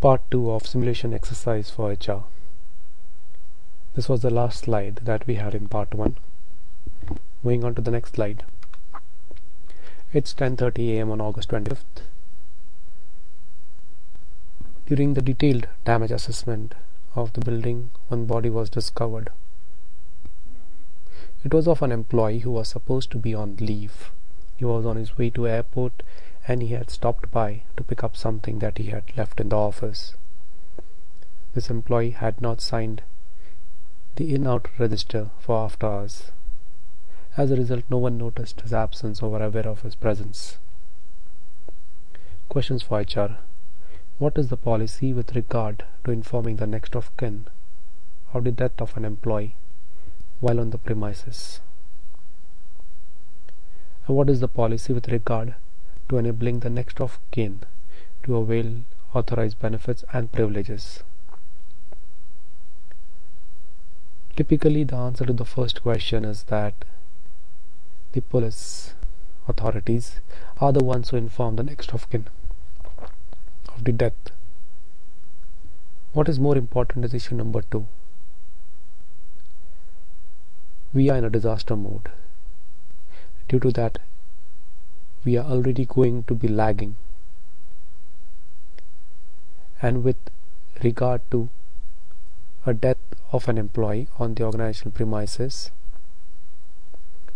Part 2 of simulation exercise for HR. This was the last slide that we had in part 1. Moving on to the next slide. It's 10:30 a.m. on August 25th. During the detailed damage assessment of the building, one body was discovered. It was of an employee who was supposed to be on leave. He was on his way to airport and he had stopped by to pick up something that he had left in the office. This employee had not signed the in-out register for after hours. As a result, no one noticed his absence or were aware of his presence. Questions for HR. What is the policy with regard to informing the next of kin of the death of an employee while on the premises? And what is the policy with regard to enabling the next of kin to avail authorized benefits and privileges? Typically, the answer to the first question is that the police authorities are the ones who inform the next of kin of the death. What is more important is issue number two. We are in a disaster mode. Due to that, we are already going to be lagging. And with regard to a death of an employee on the organizational premises,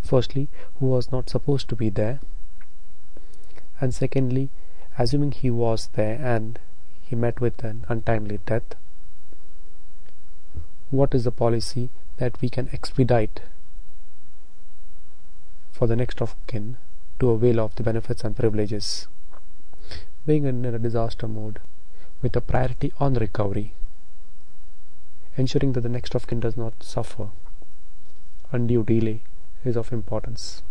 firstly, who was not supposed to be there, and secondly, assuming he was there and he met with an untimely death, what is the policy that we can expedite for the next of kin to avail of the benefits and privileges? Being in a disaster mode with a priority on recovery, ensuring that the next of kin does not suffer undue delay is of importance.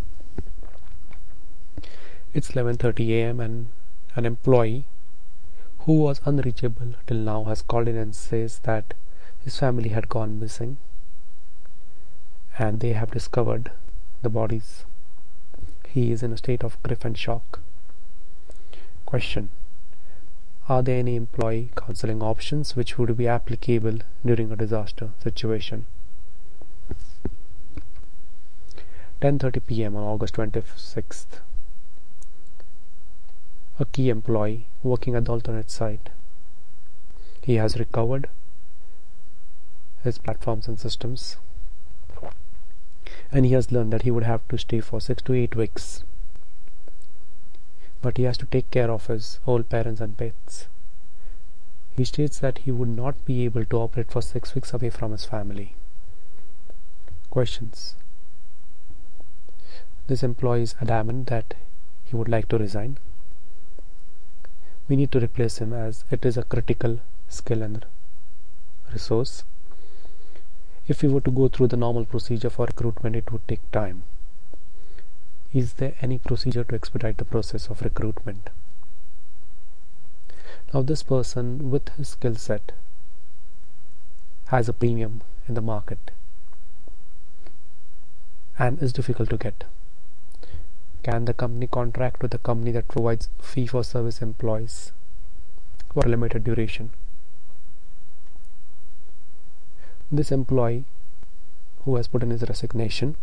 It's 11:30 a.m. and an employee who was unreachable till now has called in and says that his family had gone missing and they have discovered the bodies. He is in a state of grief and shock. Question Are there any employee counseling options which would be applicable during a disaster situation? 10:30 p.m. on August 26th a key employee working at the alternate site. He has recovered his platforms and systems and he has learned that he would have to stay for 6 to 8 weeks. But he has to take care of his old parents and pets. He states that he would not be able to operate for 6 weeks away from his family. Questions This employee is adamant that he would like to resign we need to replace him as it is a critical skill and resource if we were to go through the normal procedure for recruitment it would take time. Is there any procedure to expedite the process of recruitment? Now this person with his skill set has a premium in the market and is difficult to get. Can the company contract with a company that provides fee for service employees for a limited duration? This employee who has put in his resignation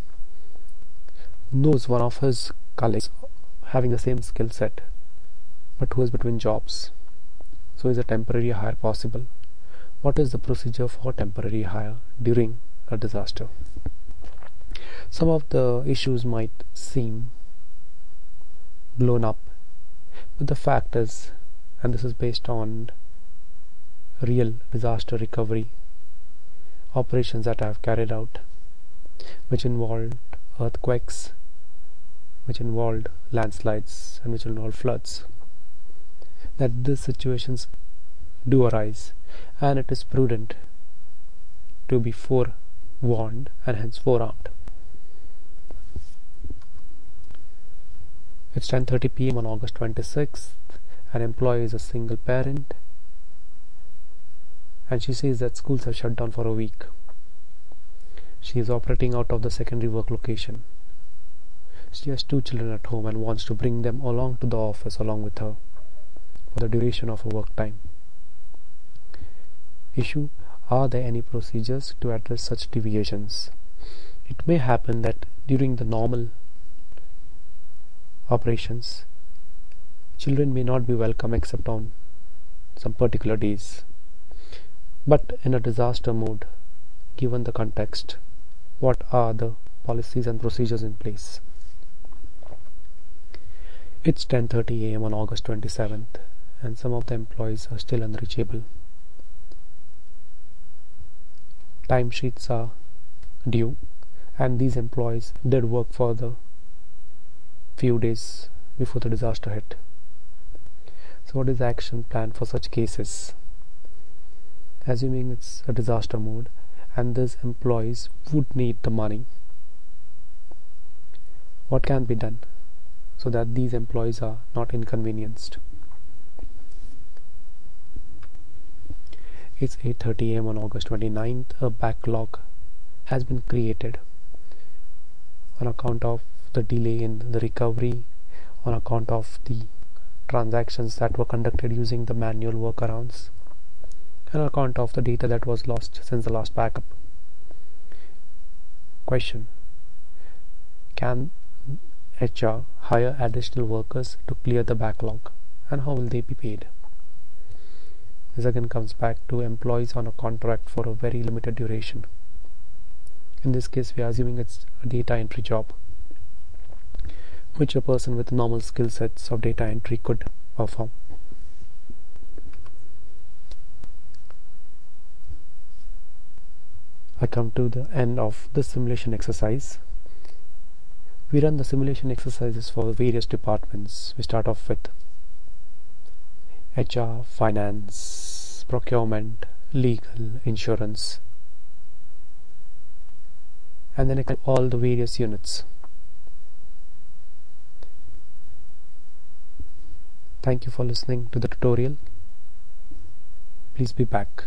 knows one of his colleagues having the same skill set but who is between jobs. So is a temporary hire possible? What is the procedure for temporary hire during a disaster? Some of the issues might seem blown up but the fact is and this is based on real disaster recovery operations that I have carried out which involved earthquakes which involved landslides and which involved floods that these situations do arise and it is prudent to be forewarned and hence forearmed It's 10:30 p.m. on August 26th. An employee is a single parent and she says that schools have shut down for a week. She is operating out of the secondary work location. She has two children at home and wants to bring them along to the office along with her for the duration of her work time. issue are there any procedures to address such deviations it may happen that during the normal operations children may not be welcome except on some particular days but in a disaster mode given the context what are the policies and procedures in place? It's 10:30 a.m. on August 27th and some of the employees are still unreachable. Timesheets are due and these employees did work for the few days before the disaster hit. So what is the action plan for such cases assuming it's a disaster mode and these employees would need the money. What can be done so that these employees are not inconvenienced? It's 8:30 am on August 29th a backlog has been created on account of the delay in the recovery on account of the transactions that were conducted using the manual workarounds on account of the data that was lost since the last backup. Question Can HR hire additional workers to clear the backlog and how will they be paid? This again comes back to employees on a contract for a very limited duration. In this case, we are assuming it's a data entry job, which a person with normal skill sets of data entry could perform. I come to the end of the simulation exercise. We run the simulation exercises for the various departments. We start off with HR, finance, procurement, legal, insurance, and then all the various units. Thank you for listening to the tutorial. Please be back.